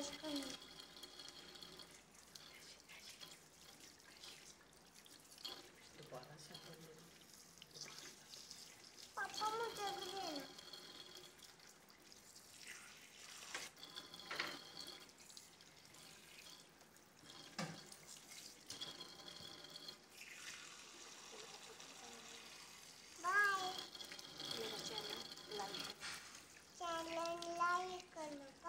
ice cream. Папа, мы тебе Bye. Channel like. Channel like.